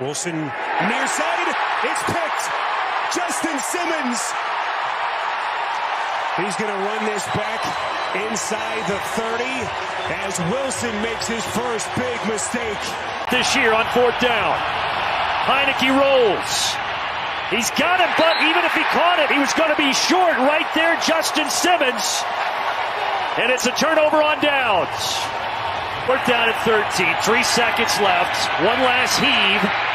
Wilson near side. It's picked. Justin Simmons. He's going to run this back inside the 30 as Wilson makes his first big mistake. This year on fourth down. Heinicke rolls. He's got it, but even if he caught it, he was going to be short right there, Justin Simmons. And it's a turnover on downs. We're down at 13. Three seconds left. One last heave.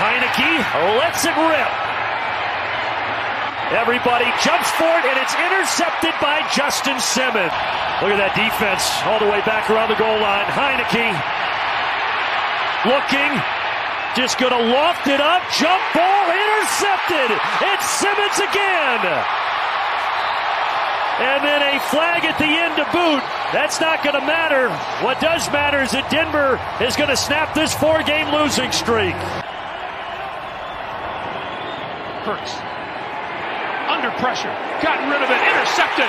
Heinicke lets it rip. Everybody jumps for it, and it's intercepted by Justin Simmons. Look at that defense all the way back around the goal line. Heinicke looking, just going to loft it up. Jump ball intercepted. It's Simmons again. And then a flag at the end to boot. That's not going to matter. What does matter is that Denver is going to snap this four game losing streak. Hurts. Under pressure. Gotten rid of it. Intercepted.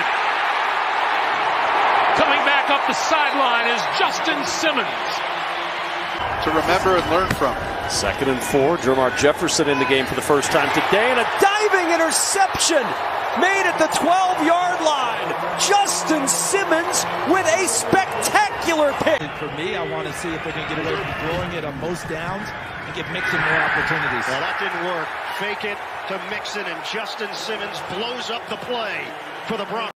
Coming back up the sideline is Justin Simmons. To remember and learn from. Second and four. Jermar Jefferson in the game for the first time today. And a diving interception made at the 12 yard line. Justin Simmons with a spectacular pick. For me, I want to see if they can get away from throwing it on most downs and give Mixon more opportunities. Well, that didn't work. Fake it to Mixon, and Justin Simmons blows up the play for the Broncos.